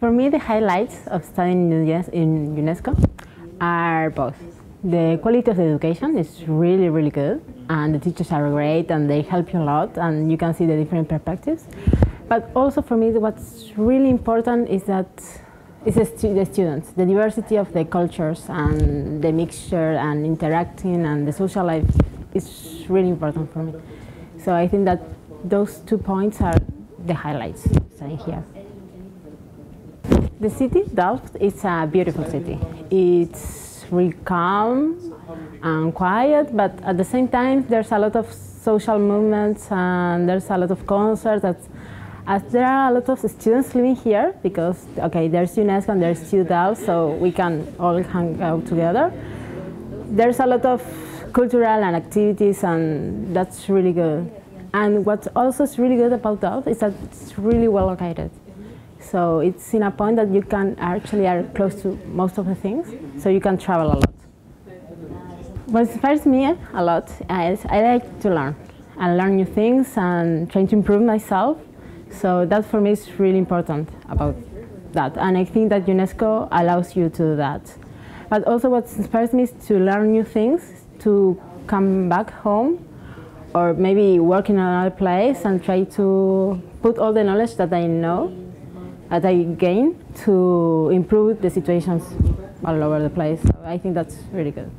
For me, the highlights of studying in UNESCO are both. The quality of the education is really, really good, and the teachers are great, and they help you a lot, and you can see the different perspectives. But also for me, what's really important is that is the students, the diversity of the cultures and the mixture and interacting and the social life is really important for me. So I think that those two points are the highlights studying here. The city, Delft, is a beautiful city. It's really calm and quiet, but at the same time, there's a lot of social movements and there's a lot of concerts. As there are a lot of students living here, because okay, there's UNESCO and there's Delft, so we can all hang out together. There's a lot of cultural and activities, and that's really good. And what also is really good about Delft is that it's really well located. So it's in a point that you can actually are close to most of the things, so you can travel a lot. What inspires me a lot is I like to learn and learn new things and trying to improve myself. So that for me is really important about that. And I think that UNESCO allows you to do that. But also what inspires me is to learn new things, to come back home or maybe work in another place and try to put all the knowledge that I know that I gain to improve the situations all over the place. So I think that's really good.